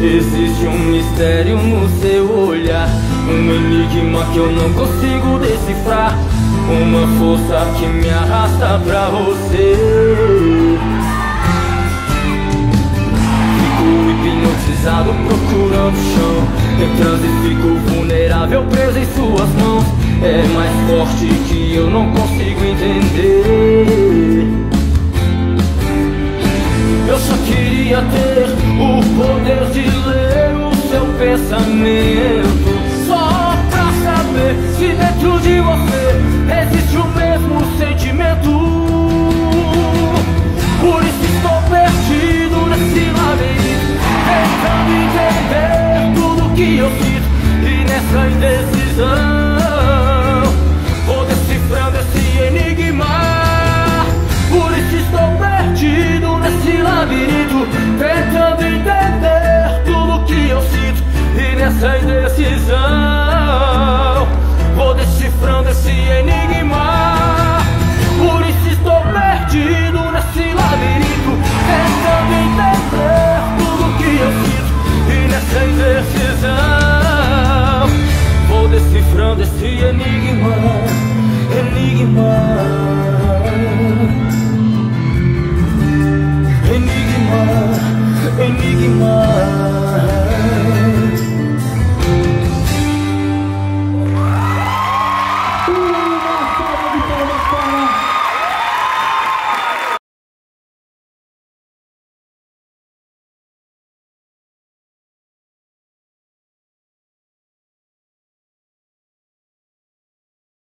Existe um mistério no seu olhar Um enigma que eu não consigo decifrar Uma força que me arrasta pra você. Fico hipnotizado procurando o chão Em transe fico vulnerável preso em suas mãos. É mais forte que eu não consigo entender. Eu só queria ter o poder de ler o seu pensamento. Só pra saber se dentro de você existe o mesmo sentimento. Por isso estou perdido nesse labirinto Tentando entender tudo que eu sinto E nessa indecisão Tentando entender tudo que eu sinto E nessa indecisão Vou decifrando esse enigma Por isso estou perdido nesse labirinto Tentando entender tudo que eu sinto E nessa indecisão Vou decifrando esse Enigma Enigma enigma.